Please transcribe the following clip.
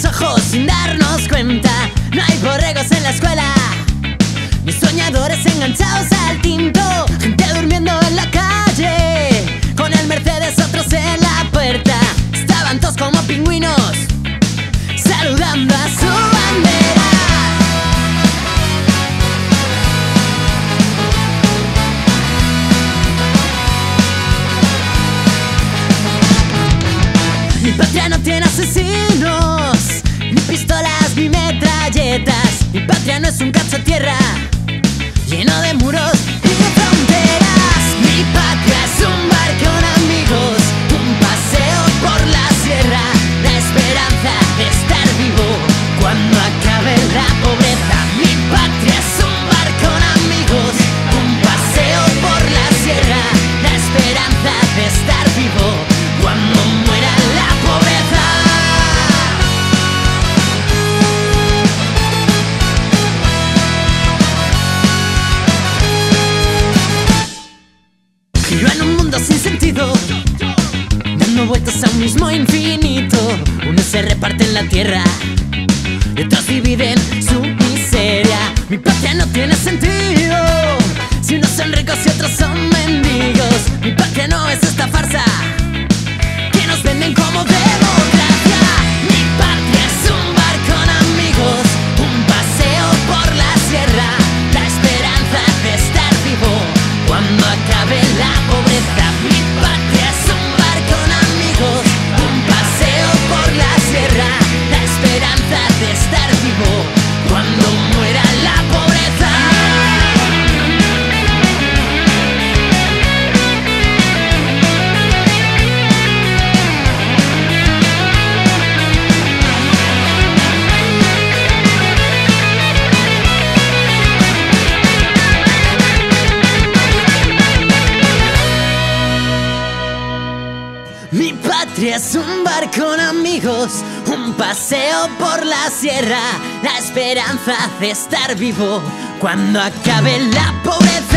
trabajo sin darnos cuenta. No hay borregos en la escuela, ni soñadores enganchados al tinto. Gente durmiendo en la calle, con el Mercedes otros en la puerta. Estaban todos como pingüinos, saludando a su bandera. Mi patria no tiene asesinos, Mi patria no es un cacho tierra lleno de sin sentido, dando vueltas a un mismo infinito. Unos se reparten la tierra y otros dividen su miseria. Mi patria no tiene sentido si unos son ricos y otros son mendigos. Mi patria no es esta farsa que nos venden como democracia. Mi patria es un bar con amigos, un paseo por la sierra, la esperanza de estar vivo cuando acabe la pobreza.